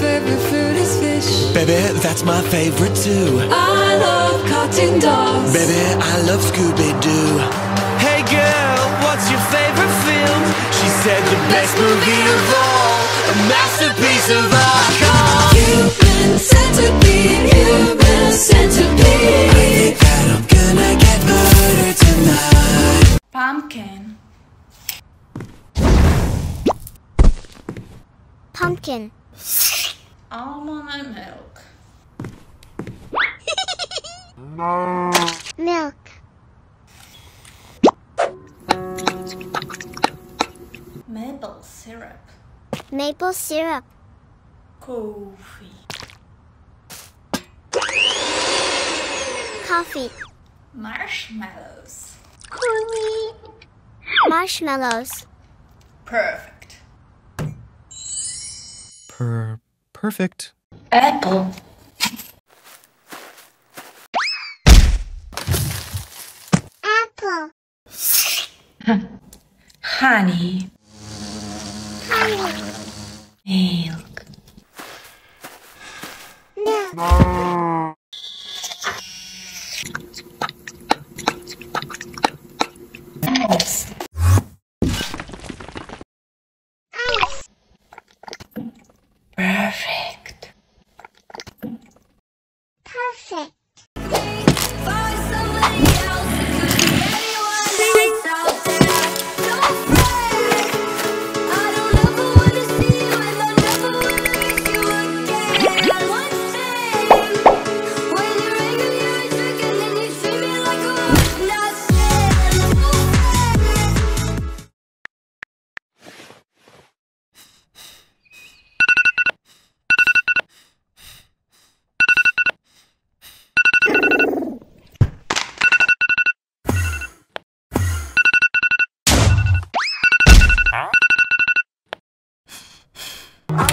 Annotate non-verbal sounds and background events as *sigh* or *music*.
favorite food is fish. Baby, that's my favorite too. I love cartoon dogs. Baby, I love Scooby Doo. Hey girl, what's your favorite film? She said the best movie of all, a masterpiece of art called Human centipede, human centipede. that I'm gonna get murdered tonight. Pumpkin. Pumpkin. Almond milk. no. *laughs* Milk. Maple syrup. Maple syrup. Coffee. Coffee. Marshmallows. Marshmallows. Perfect. Per perfect. Apple. Apple. Honey. Honey. Milk. Milk. Ice. Ice. Perfect. Perfect.